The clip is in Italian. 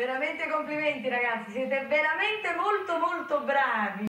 Veramente complimenti ragazzi, siete veramente molto molto bravi.